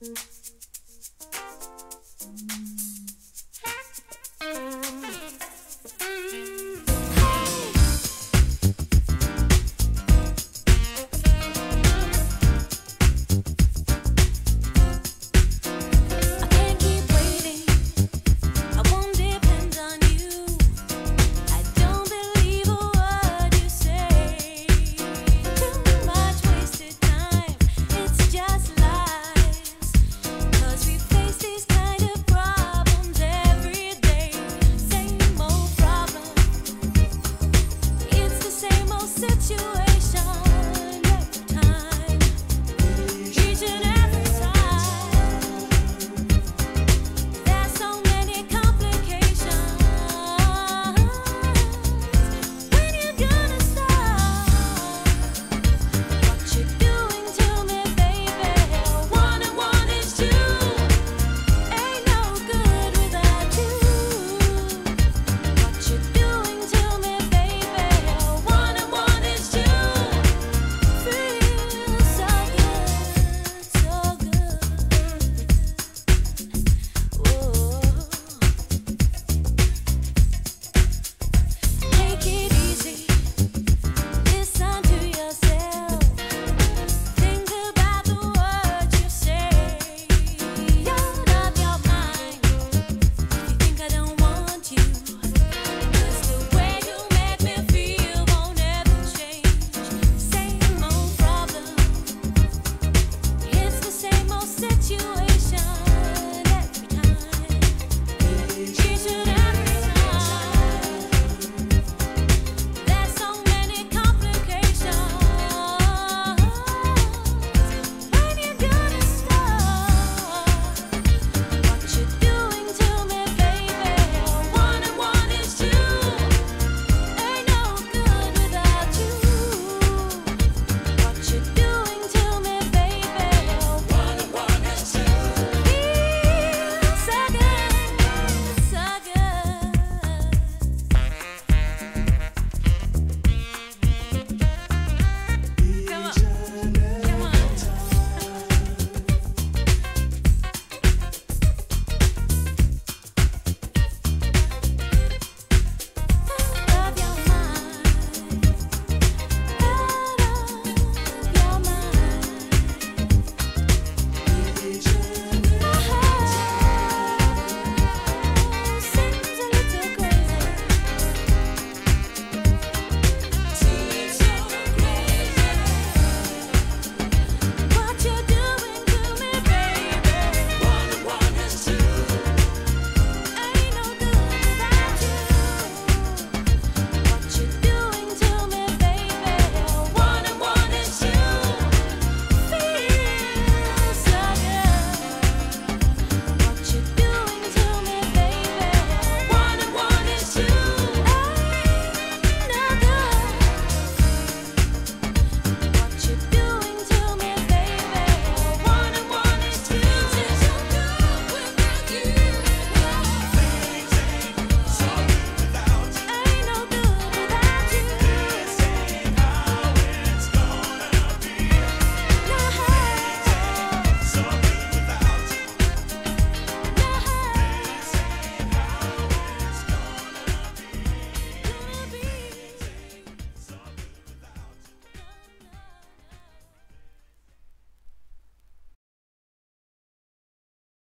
Mm-hmm.